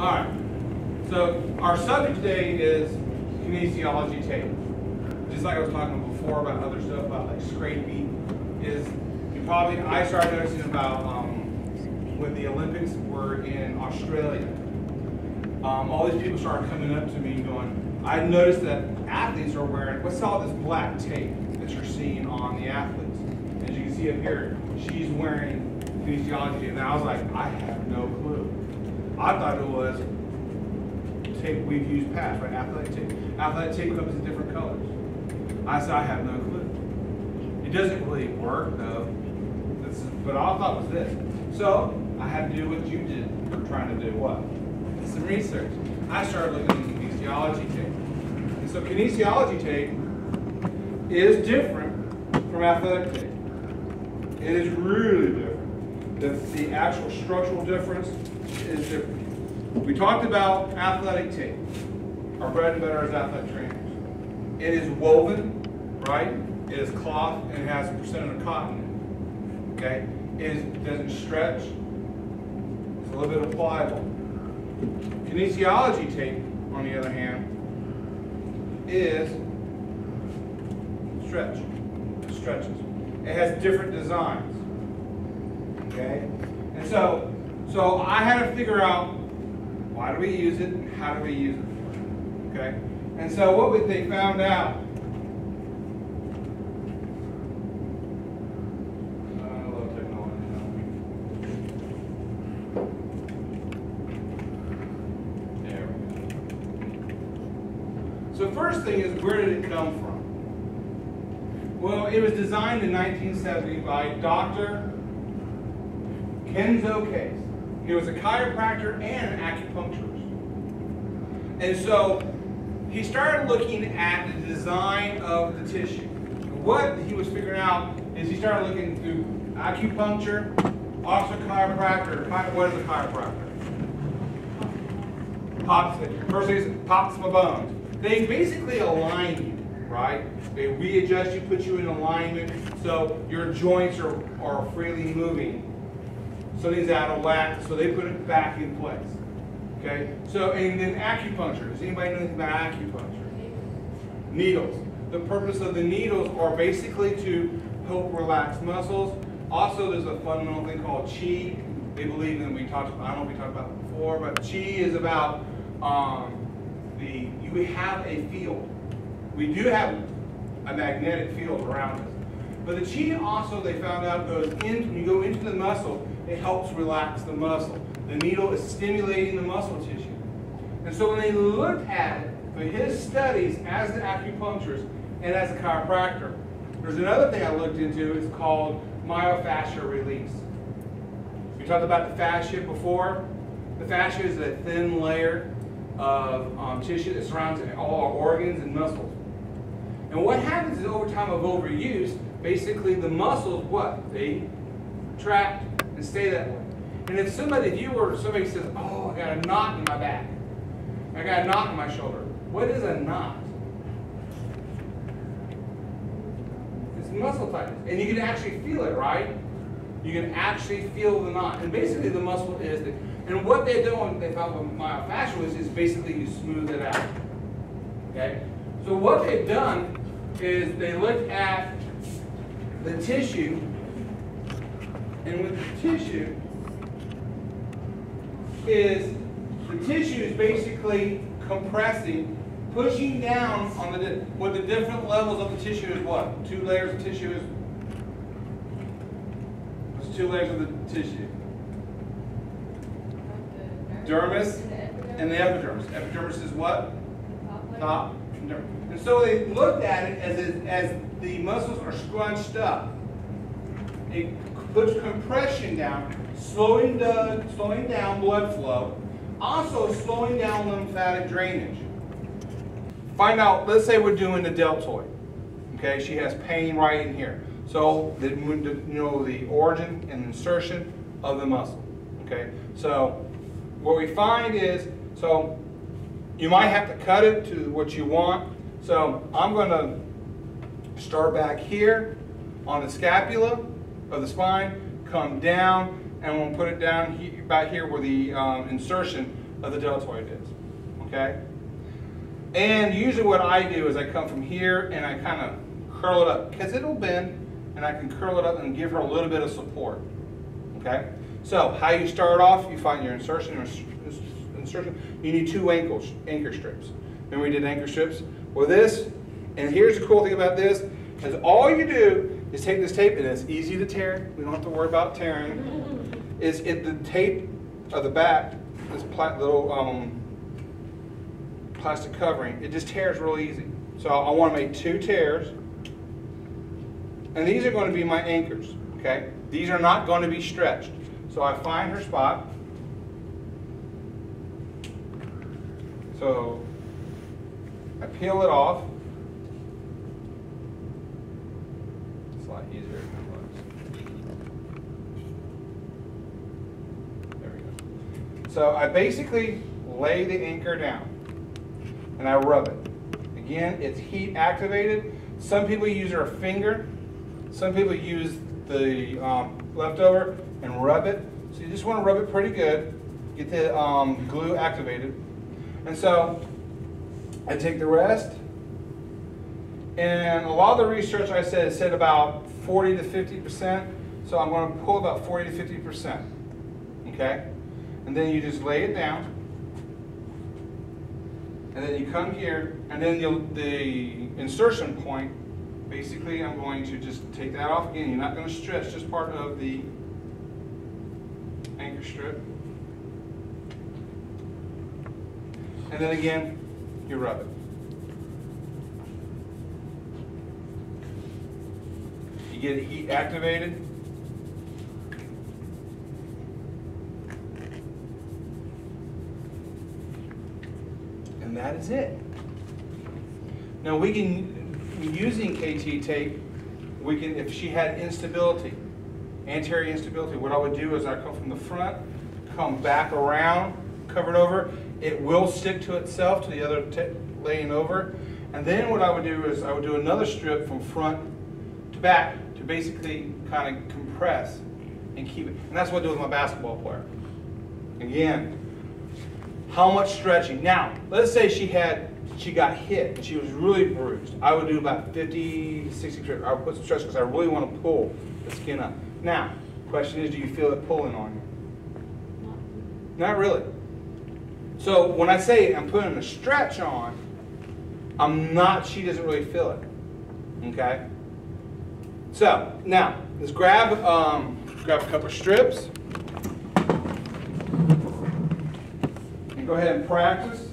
All right. So our subject today is kinesiology tape. Just like I was talking before about other stuff about like scraping, is you probably I started noticing about um, when the Olympics were in Australia. Um, all these people started coming up to me going, I noticed that athletes are wearing what's all this black tape that you're seeing on the athletes. As you can see up here, she's wearing kinesiology and I was like, I have no clue. I thought it was tape we've used past, right? Athletic tape. Athletic tape comes in different colors. I said, I have no clue. It doesn't really work though. This is, but all I thought was this. So I had to do what you did. You're trying to do what? Some research. I started looking at kinesiology tape. And so kinesiology tape is different from athletic tape. It is really different. The, the actual structural difference is different. We talked about athletic tape. Our bread and butter is athletic trainers. It is woven, right? It is cloth and it has a percent of cotton. Okay? It is, doesn't stretch. It's a little bit of pliable. Kinesiology tape, on the other hand, is stretch. It stretches. It has different designs. Okay? And so, so I had to figure out why do we use it and how do we use it. Okay? And so what they found out uh, So first thing is, where did it come from? Well, it was designed in 1970 by Dr. Kenzo Kase. He was a chiropractor and an acupuncturist. And so he started looking at the design of the tissue. What he was figuring out is he started looking through acupuncture, also chiropractor. What is a chiropractor? Pops it. First thing is pops my bones. They basically align you, right? They readjust you, put you in alignment so your joints are, are freely moving. Something's out of whack, so they put it back in place. Okay? So, and then acupuncture. Does anybody know anything about acupuncture? Needles. The purpose of the needles are basically to help relax muscles. Also, there's a fundamental thing called chi. They believe in, we talked, I don't know if we talked about it before, but chi is about um, the, you have a field. We do have a magnetic field around us. But the chi also, they found out, goes in, when you go into the muscle, it helps relax the muscle. The needle is stimulating the muscle tissue. And so when they looked at it, for his studies as an acupuncturist and as a chiropractor, there's another thing I looked into, it's called myofascial release. We talked about the fascia before. The fascia is a thin layer of um, tissue that surrounds all our organs and muscles. And what happens is over time of overuse, basically the muscles, what? They contract and stay that way. And if somebody, if you were, somebody says, oh, I got a knot in my back. I got a knot in my shoulder. What is a knot? It's muscle tightness. And you can actually feel it, right? You can actually feel the knot. And basically the muscle is, the, and what they're doing, they found with myofascial is, is basically you smooth it out. Okay? So what they've done is they look at the tissue, and with the tissue is the tissue is basically compressing, pushing down on the what the different levels of the tissue is what? Two layers of tissue is what's two layers of the tissue? Dermis and the epidermis. Epidermis is what? Top. And so they looked at it as, it, as the muscles are scrunched up. It puts compression down, slowing, the, slowing down blood flow, also slowing down lymphatic drainage. Find out, let's say we're doing the deltoid. Okay, she has pain right in here. So, the, you know the origin and insertion of the muscle. Okay, so what we find is, so you might have to cut it to what you want. So I'm going to start back here on the scapula of the spine, come down, and we'll put it down here, back here where the um, insertion of the deltoid is, okay? And usually what I do is I come from here and I kind of curl it up because it'll bend and I can curl it up and give her a little bit of support, okay? So how you start off, you find your insertion, your insertion. You need two ankles, anchor strips. Then we did anchor strips. Well this, and here's the cool thing about this, is all you do is take this tape and it's easy to tear. We don't have to worry about tearing. Is it the tape of the back, this little um, plastic covering, it just tears real easy. So I want to make two tears. And these are going to be my anchors, okay? These are not going to be stretched. So I find her spot. So I peel it off. It's a lot easier There we go. So I basically lay the anchor down and I rub it. Again, it's heat activated. Some people use their finger. Some people use the um, leftover and rub it. So you just want to rub it pretty good. Get the um, glue activated. And so I take the rest. And a lot of the research I said said about 40 to 50%. So I'm going to pull about 40 to 50%. Okay? And then you just lay it down and then you come here, and then the insertion point, basically I'm going to just take that off again. You're not going to stretch, just part of the anchor strip. And then again, you rub it. You get it heat activated. and that is it. Now we can, using KT tape, we can, if she had instability, anterior instability, what I would do is I come from the front, come back around, cover it over. It will stick to itself to the other laying over. And then what I would do is I would do another strip from front to back to basically kind of compress and keep it. And that's what I do with my basketball player. Again, how much stretching? Now, let's say she had, she got hit and she was really bruised. I would do about 50, 60 stretch. I would put some stretch because I really want to pull the skin up. Now, question is, do you feel it pulling on you? Not really. So when I say I'm putting a stretch on, I'm not, she doesn't really feel it. Okay? So, now, let's grab, um, grab a couple strips. go ahead and practice.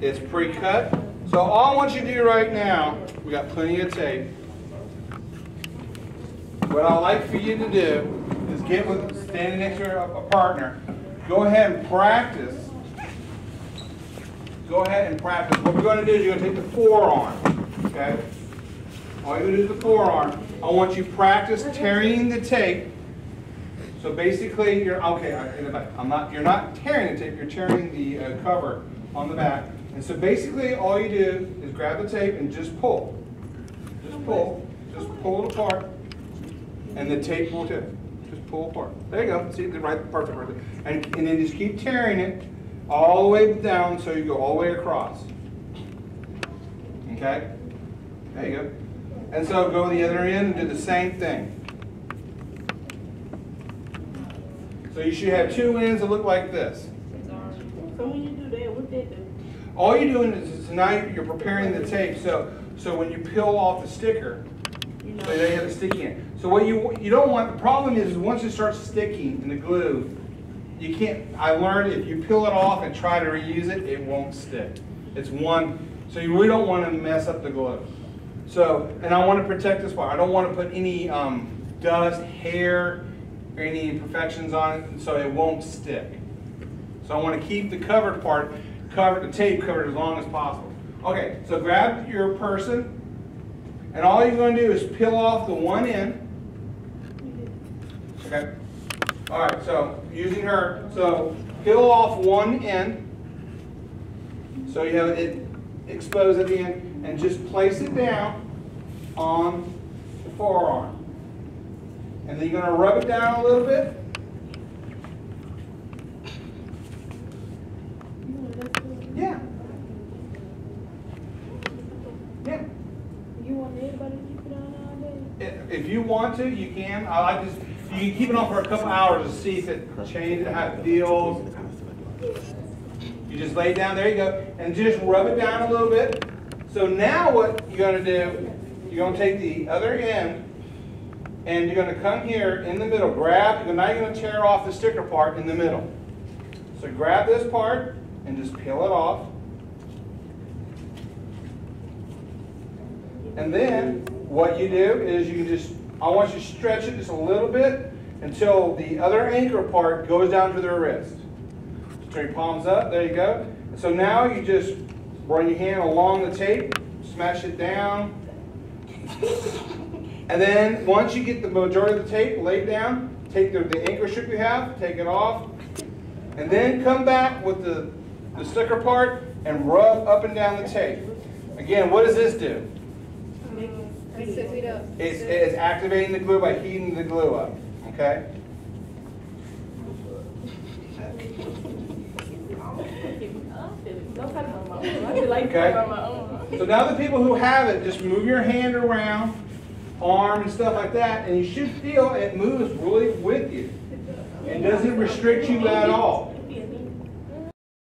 It's pre-cut. So all I want you to do right now, we got plenty of tape. What I'd like for you to do is get with standing next to a, partner. Go ahead and practice. Go ahead and practice. What we're going to do is you're going to take the forearm, okay? All you're going to do is the forearm. I want you to practice tearing the tape. So basically, you're okay. I'm not. You're not tearing the tape. You're tearing the uh, cover on the back. And so basically, all you do is grab the tape and just pull. Just pull. Just pull it apart, and the tape will tip. Just pull apart. There you go. See the right perfect right there. And and then just keep tearing it all the way down so you go all the way across. Okay. There you go. And so go to the other end and do the same thing. So you should have two ends that look like this. So when you do that, what they do? All you're doing is tonight you're preparing the tape. So so when you peel off the sticker, you know. so they have the sticky end. So what you you don't want the problem is once it starts sticking in the glue, you can't. I learned if you peel it off and try to reuse it, it won't stick. It's one. So you really don't want to mess up the glue. So, and I want to protect this part. I don't want to put any um, dust, hair, or any imperfections on it so it won't stick. So I want to keep the covered part, covered, the tape covered as long as possible. Okay, so grab your person, and all you're going to do is peel off the one end. Okay. All right, so using her, so peel off one end, so you have it exposed at the end, and just place it down on the forearm. And then you're gonna rub it down a little bit. Yeah. Yeah. You want to keep it on all day? If you want to, you can. I like just, you can keep it on for a couple hours to see if it changes, how it feels. You just lay it down, there you go, and just rub it down a little bit. So now what you're gonna do, you're gonna take the other end, and you're gonna come here in the middle, grab, now you're gonna tear off the sticker part in the middle. So grab this part and just peel it off. And then what you do is you just, I want you to stretch it just a little bit until the other anchor part goes down to the wrist. So turn your palms up, there you go. So now you just run your hand along the tape, smash it down. And then once you get the majority of the tape laid down, take the, the anchor strip you have, take it off, and then come back with the, the sticker part and rub up and down the tape. Again, what does this do? It's, it's activating the glue by heating the glue up, okay? Okay. So now the people who have it, just move your hand around, arm and stuff like that, and you should feel it moves really with you. It doesn't restrict you at all.